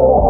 Oh.